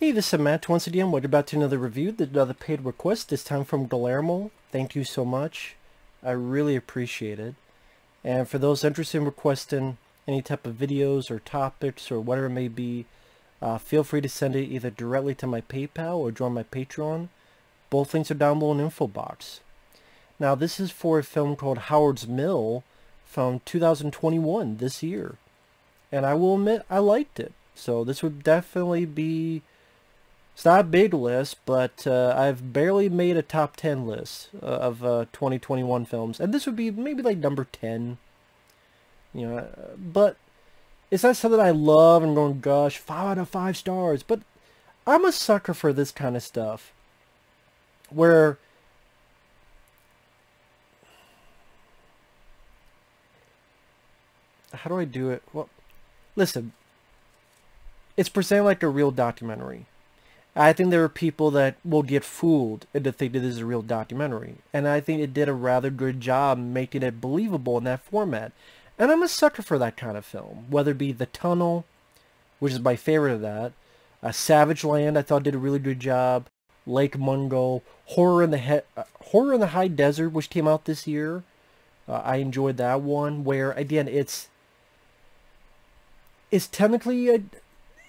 Hey, this is Matt once again. We're about to another review, another paid request, this time from Guillermo. Thank you so much. I really appreciate it. And for those interested in requesting any type of videos or topics or whatever it may be, uh, feel free to send it either directly to my PayPal or join my Patreon. Both links are down below in the info box. Now, this is for a film called Howard's Mill from 2021, this year. And I will admit, I liked it. So this would definitely be it's not a big list, but uh, I've barely made a top 10 list uh, of uh, 2021 films. And this would be maybe like number 10. You know, uh, but it's not something I love and going, gosh, 5 out of 5 stars. But I'm a sucker for this kind of stuff. Where... How do I do it? Well, listen. It's presented like a real documentary I think there are people that will get fooled into thinking this is a real documentary. And I think it did a rather good job making it believable in that format. And I'm a sucker for that kind of film, whether it be The Tunnel, which is my favorite of that, uh, Savage Land, I thought did a really good job, Lake Mungo, Horror in the he- uh, Horror in the High Desert, which came out this year. Uh, I enjoyed that one, where again it's it's technically a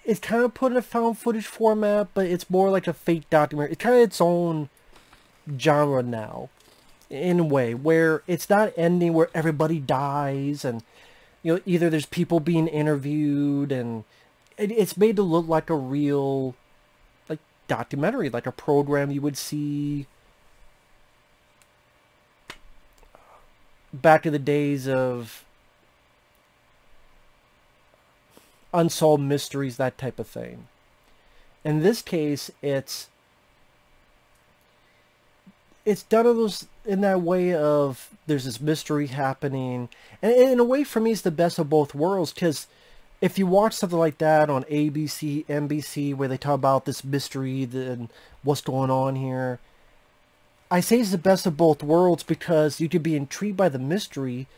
it's kind of put in a found footage format, but it's more like a fake documentary. It's kind of its own genre now, in a way, where it's not ending where everybody dies and, you know, either there's people being interviewed and it, it's made to look like a real, like, documentary, like a program you would see back in the days of unsolved mysteries, that type of thing. In this case, it's it's done in those in that way of there's this mystery happening, and in a way, for me, it's the best of both worlds because if you watch something like that on ABC, NBC, where they talk about this mystery and what's going on here, I say it's the best of both worlds because you could be intrigued by the mystery,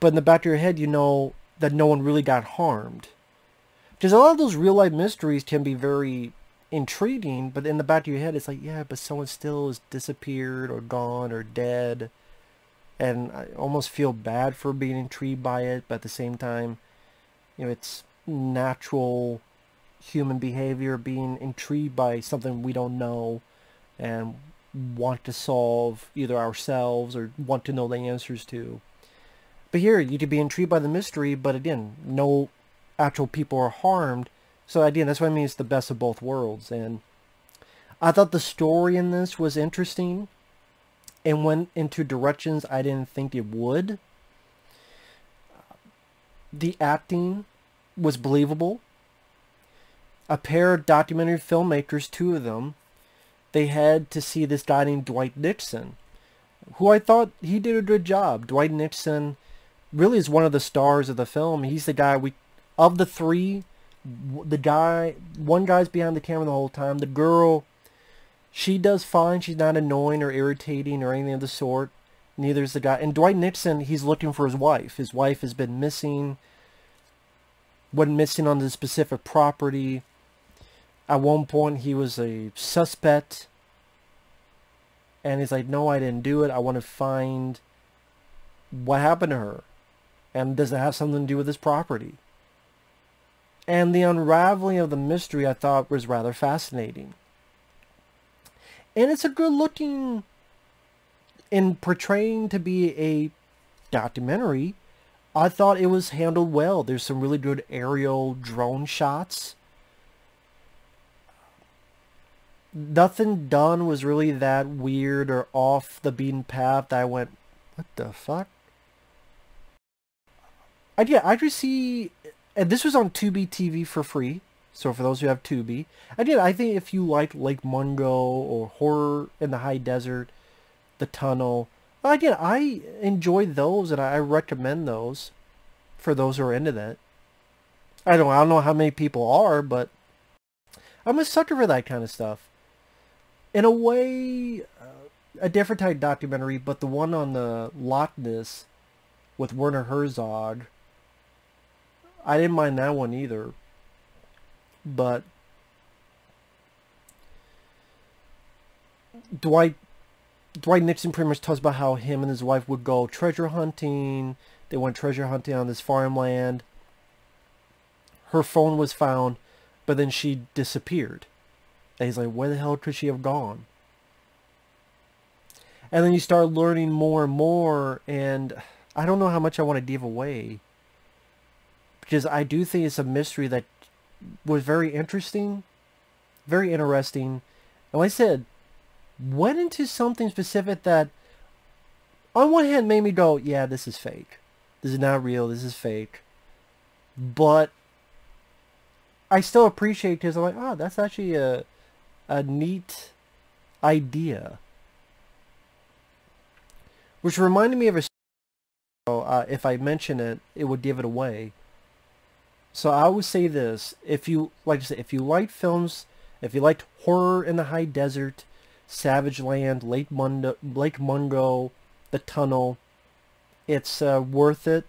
but in the back of your head, you know that no one really got harmed. Because a lot of those real life mysteries can be very intriguing, but in the back of your head, it's like, yeah, but someone still has disappeared or gone or dead. And I almost feel bad for being intrigued by it, but at the same time, you know, it's natural human behavior being intrigued by something we don't know and want to solve either ourselves or want to know the answers to. But here, you could be intrigued by the mystery, but again, no actual people are harmed. So again, that's what I mean. It's the best of both worlds. And I thought the story in this was interesting and went into directions I didn't think it would. The acting was believable. A pair of documentary filmmakers, two of them, they had to see this guy named Dwight Nixon, who I thought he did a good job. Dwight Nixon really is one of the stars of the film. He's the guy we of the three, the guy, one guy's behind the camera the whole time. The girl, she does fine. She's not annoying or irritating or anything of the sort. Neither is the guy. And Dwight Nixon, he's looking for his wife. His wife has been missing. Went missing on the specific property. At one point, he was a suspect. And he's like, no, I didn't do it. I want to find what happened to her. And does it have something to do with this property? And the unraveling of the mystery I thought was rather fascinating. And it's a good looking, in portraying to be a documentary, I thought it was handled well. There's some really good aerial drone shots. Nothing done was really that weird or off the beaten path I went, what the fuck? I, yeah, I just see and this was on Tubi TV for free. So for those who have Tubi, again, I think if you like Lake Mungo or Horror in the High Desert, The Tunnel, again, I enjoy those and I recommend those for those who are into that. I don't, I don't know how many people are, but I'm a sucker for that kind of stuff. In a way, uh, a different type documentary, but the one on the Loch Ness with Werner Herzog I didn't mind that one either. But Dwight Dwight Nixon pretty much talks about how him and his wife would go treasure hunting. They went treasure hunting on this farmland. Her phone was found, but then she disappeared. And he's like, where the hell could she have gone? And then you start learning more and more, and I don't know how much I want to give away. Because I do think it's a mystery that was very interesting, very interesting. And like I said, went into something specific that on one hand made me go, yeah, this is fake. This is not real. This is fake. But I still appreciate because I'm like, oh, that's actually a a neat idea. Which reminded me of a uh, if I mention it, it would give it away. So I would say this: if you like I said, if you like films, if you liked horror in the high desert, Savage Land, Lake Mungo, Lake Mungo, The Tunnel. It's uh, worth it.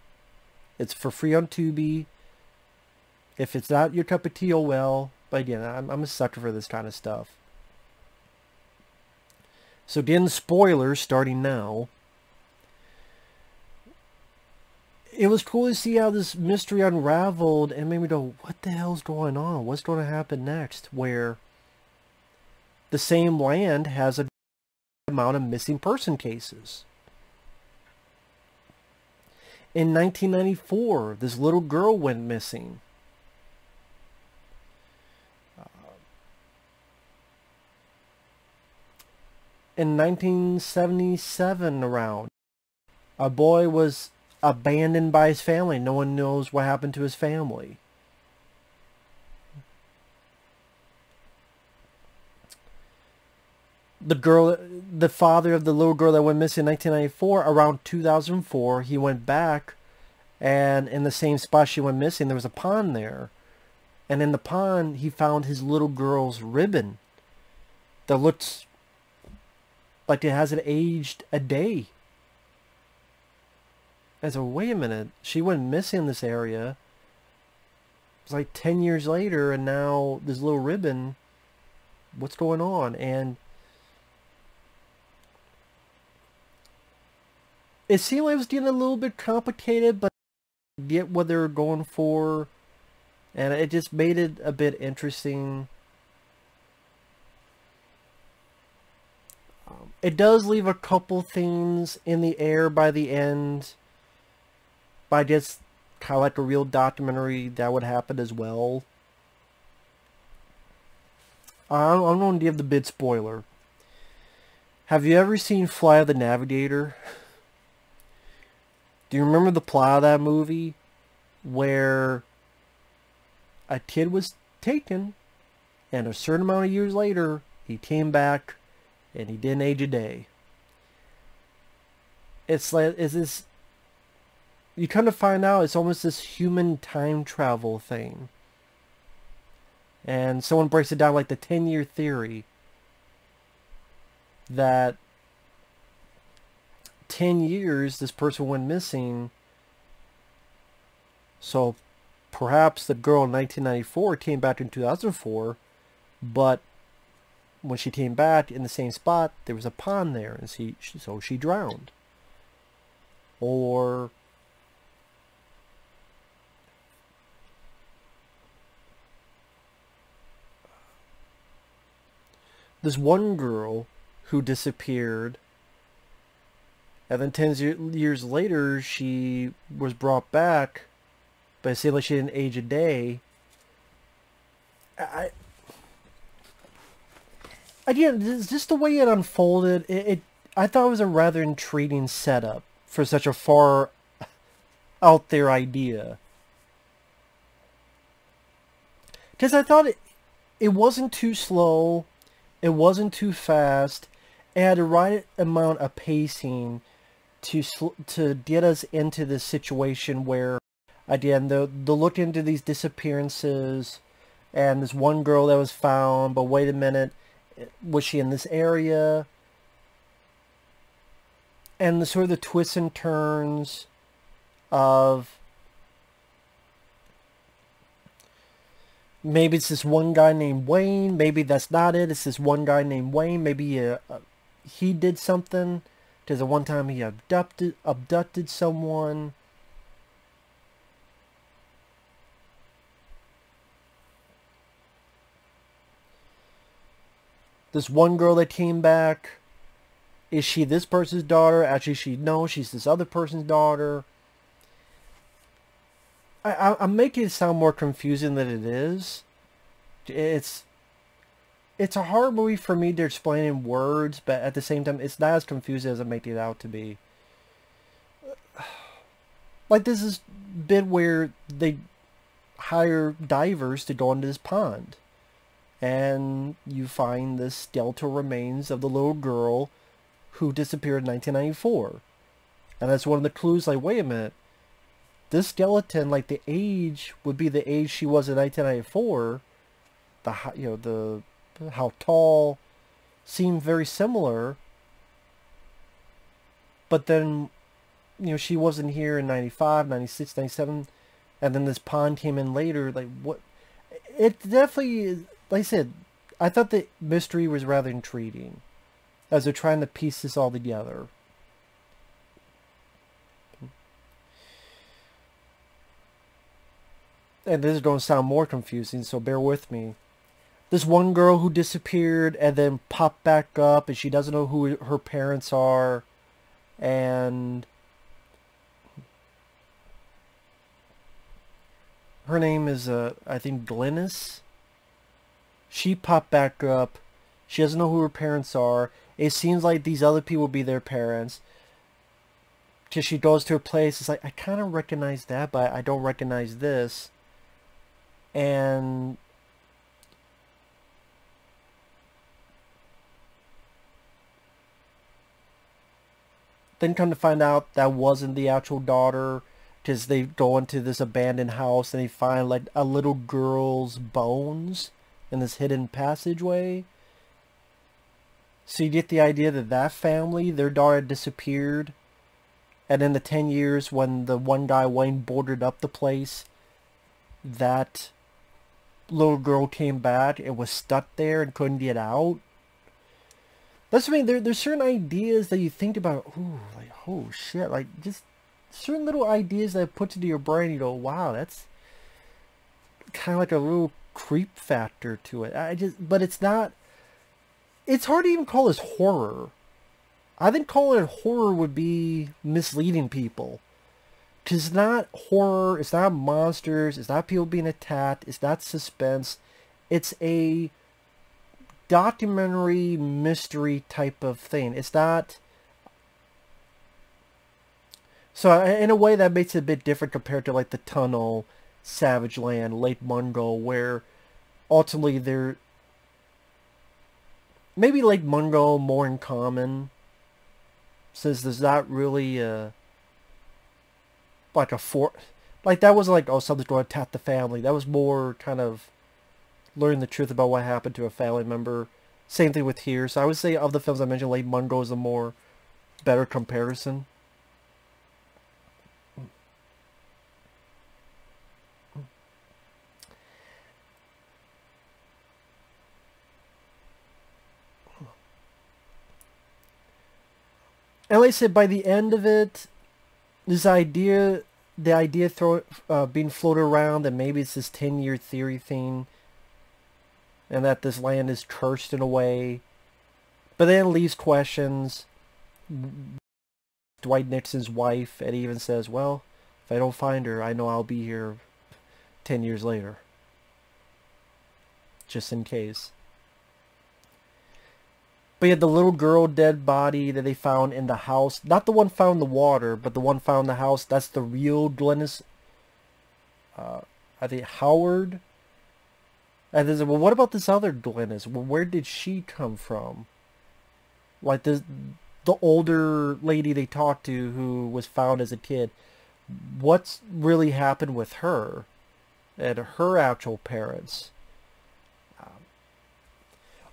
It's for free on Tubi. If it's not your cup of tea, oh well. But again, I'm, I'm a sucker for this kind of stuff. So again, spoilers starting now. It was cool to see how this mystery unraveled and made me go, what the hell's going on? What's going to happen next? Where the same land has a amount of missing person cases. In 1994, this little girl went missing. Uh, in 1977 around, a boy was abandoned by his family. No one knows what happened to his family. the girl, the father of the little girl that went missing in 1994, around 2004, he went back, and in the same spot she went missing, there was a pond there. And in the pond, he found his little girl's ribbon that looks like it hasn't aged a day. I said, wait a minute, she went missing this area. It's like 10 years later, and now this little ribbon, what's going on? And it seemed like it was getting a little bit complicated, but get what they were going for, and it just made it a bit interesting. Um, it does leave a couple things in the air by the end, I just kind of like a real documentary that would happen as well. I'm, I'm going to give the big spoiler. Have you ever seen Flight of the Navigator? Do you remember the plot of that movie where a kid was taken and a certain amount of years later he came back and he didn't age a day? It's like, is this, you kind of find out it's almost this human time travel thing. And someone breaks it down like the 10 year theory that 10 years this person went missing. So perhaps the girl in 1994 came back in 2004, but when she came back in the same spot, there was a pond there, and she, so she drowned. Or this one girl who disappeared and then 10 years later, she was brought back, but it seemed like she didn't age a day. I, again, just the way it unfolded, it, it I thought it was a rather intriguing setup for such a far out there idea. Because I thought it, it wasn't too slow, it wasn't too fast, it had the right amount of pacing to to get us into this situation where again the the look into these disappearances and this one girl that was found but wait a minute was she in this area? And the sort of the twists and turns of maybe it's this one guy named Wayne. Maybe that's not it. It's this one guy named Wayne. Maybe uh, uh, he did something. There's a one time he abducted abducted someone. This one girl that came back. Is she this person's daughter? Actually, she no, she's this other person's daughter. I, I'm making it sound more confusing than it is. It's it's a hard movie for me to explain in words, but at the same time, it's not as confusing as I make it out to be. Like this is bit where they hire divers to go into this pond, and you find the skeletal remains of the little girl who disappeared in 1994, and that's one of the clues. Like, wait a minute, this skeleton, like the age would be the age she was in 1994. The you know the how tall seemed very similar. But then, you know, she wasn't here in 95, 96, 97. And then this pond came in later. Like, what? It definitely, like I said, I thought the mystery was rather intriguing as they're trying to piece this all together. And this is going to sound more confusing, so bear with me. This one girl who disappeared and then popped back up, and she doesn't know who her parents are, and her name is, uh, I think, Glynis. She popped back up. She doesn't know who her parents are. It seems like these other people be their parents. Because she goes to a place, it's like, I kind of recognize that, but I don't recognize this and then come to find out that wasn't the actual daughter because they go into this abandoned house and they find like a little girl's bones in this hidden passageway. So you get the idea that that family their daughter disappeared. And in the 10 years when the one guy Wayne boarded up the place that little girl came back and was stuck there and couldn't get out. That's what I mean. There, there's certain ideas that you think about. Ooh, like oh shit, like just certain little ideas that put into your brain. You go, wow, that's kind of like a little creep factor to it. I just, but it's not. It's hard to even call this horror. I think calling it horror would be misleading people. Because it's not horror, it's not monsters, it's not people being attacked, it's not suspense. It's a documentary mystery type of thing. It's not... So in a way that makes it a bit different compared to like The Tunnel, Savage Land, Lake Mungo, where ultimately they're... Maybe Lake Mungo more in common, since there's not really a like a for like that wasn't like oh something's going to attack the family. That was more kind of learning the truth about what happened to a family member. Same thing with here. So I would say of the films I mentioned, Lake Mungo is a more better comparison. And like I said, by the end of it, this idea, the idea throw, uh, being floated around that maybe it's this 10 year theory thing and that this land is cursed in a way. But then it leaves questions. Dwight Nixon's wife, Eddie even says, well, if I don't find her, I know I'll be here 10 years later. Just in case. But yeah, the little girl dead body that they found in the house, not the one found in the water, but the one found in the house, that's the real Glennis. uh, I think Howard. And said, well, what about this other Glennis? Well, where did she come from? Like the, the older lady they talked to who was found as a kid. What's really happened with her and her actual parents?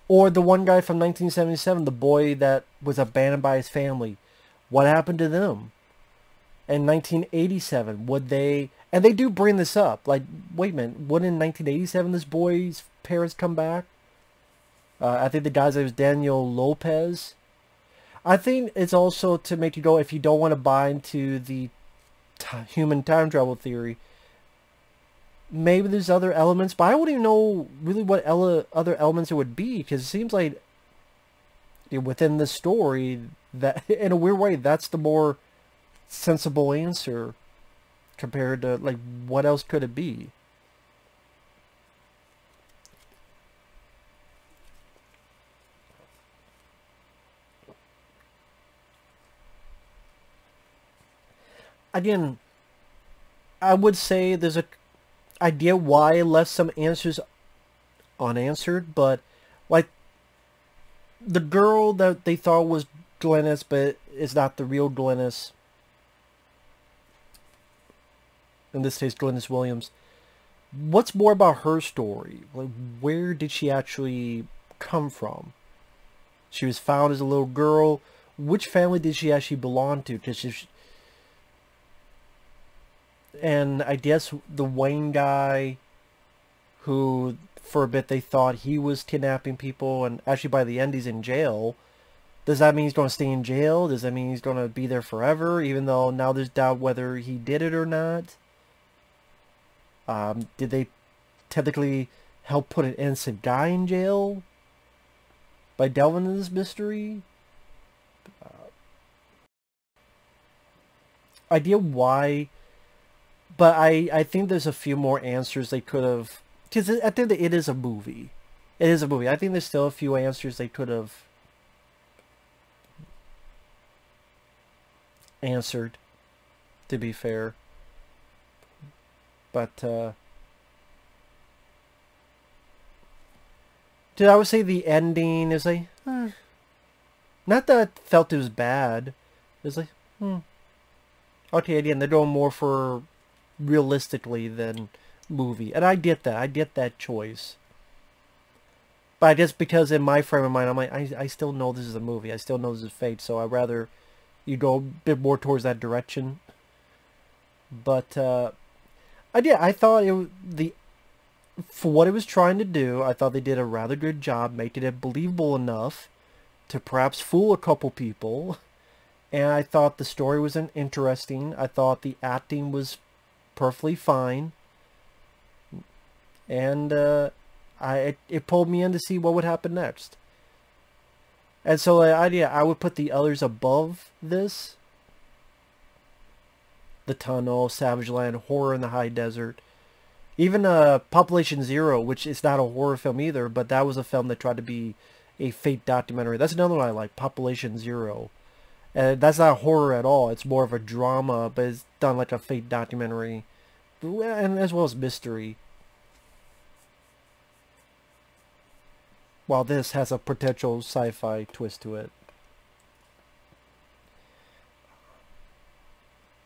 Or the one guy from 1977, the boy that was abandoned by his family. What happened to them? In 1987, would they, And they do bring this up. Like, wait a minute, what in 1987 this boy's parents come back? Uh, I think the guy's name was Daniel Lopez. I think it's also to make you go, if you don't want to buy into the human time travel theory, maybe there's other elements, but I wouldn't even know really what ele other elements it would be, because it seems like within the story, that in a weird way, that's the more sensible answer compared to, like, what else could it be? Again, I would say there's a idea why I left some answers unanswered, but like the girl that they thought was Glennis, but is not the real Glennis. In this case, Glennis Williams. What's more about her story? Like, where did she actually come from? She was found as a little girl. Which family did she actually belong to? Because she, and I guess the Wayne guy, who for a bit they thought he was kidnapping people, and actually by the end he's in jail. Does that mean he's going to stay in jail? Does that mean he's going to be there forever, even though now there's doubt whether he did it or not? Um, did they technically help put an innocent guy in jail by delving into this mystery? Uh, idea why but I, I think there's a few more answers they could have because I think that it is a movie. It is a movie. I think there's still a few answers they could have answered, to be fair. But, uh... Dude, I would say the ending is like... Eh. Not that I felt it was bad. It was like, hmm. Okay, again, they're going more for realistically than movie. And I get that. I get that choice. But I guess because in my frame of mind, I'm like, I, I still know this is a movie. I still know this is fate. So I'd rather you go a bit more towards that direction. But, uh, I, yeah, I thought it the, for what it was trying to do, I thought they did a rather good job making it believable enough to perhaps fool a couple people. And I thought the story was interesting. I thought the acting was perfectly fine. And uh, I it, it, pulled me in to see what would happen next. And so the idea, I would put the others above this. The Tunnel, Savage Land, Horror in the High Desert. Even uh, Population Zero, which is not a horror film either, but that was a film that tried to be a fake documentary. That's another one I like, Population Zero. And that's not horror at all. It's more of a drama, but it's done like a fake documentary. And as well as mystery. While this has a potential sci-fi twist to it.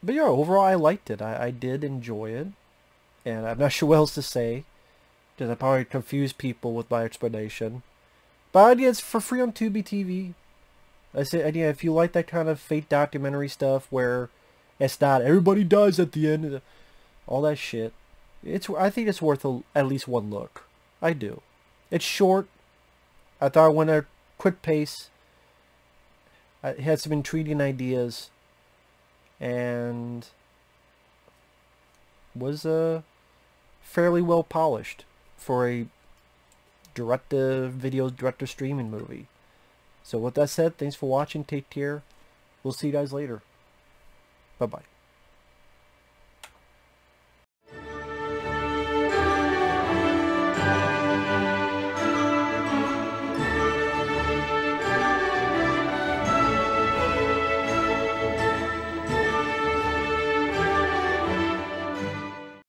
But yeah, overall I liked it. I, I did enjoy it. And I'm not sure what else to say. Because I probably confused people with my explanation. But it's for free on Tubi TV. I say, yeah, if you like that kind of fate documentary stuff where it's not everybody dies at the end, all that shit, it's I think it's worth a, at least one look. I do. It's short. I thought it went at a quick pace. It had some intriguing ideas, and was uh, fairly well polished for a direct-to-video, direct-to-streaming movie. So with that said, thanks for watching. Take care. We'll see you guys later. Bye-bye.